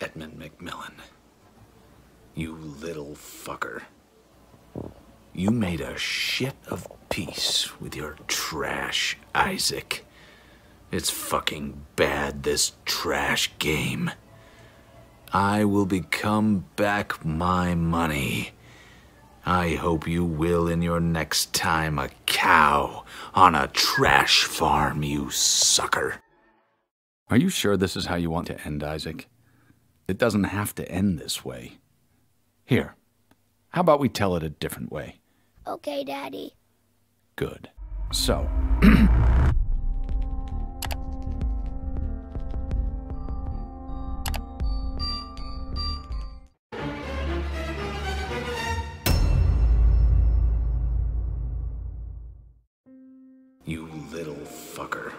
Edmund McMillen. You little fucker. You made a shit of peace with your trash, Isaac. It's fucking bad, this trash game. I will become back my money. I hope you will in your next time a cow on a trash farm, you sucker. Are you sure this is how you want to end, Isaac? It doesn't have to end this way. Here, how about we tell it a different way? Okay, Daddy. Good. So, You little fucker.